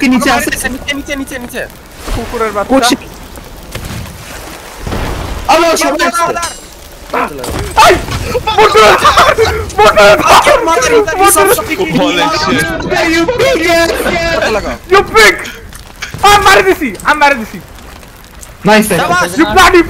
কি নিচে আছে নিচে নিচে নিচে নিচে কুকুরের বাচ্চা আলো সবাই I motor motor You you pick আমি মারি দিছি আমি মারি দিছি Nice, ইউ ব্লাডি